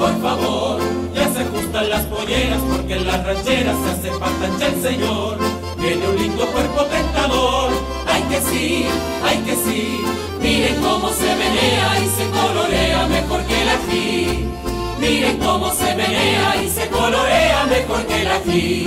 por favor, ya se ajustan las polleras porque en las rancheras se hace patancha el señor. Tiene un lindo cuerpo tentador, ay que sí, ay que sí, miren cómo se menea y se colorea mejor que la ají. Miren cómo se menea y se colorea mejor que la ají.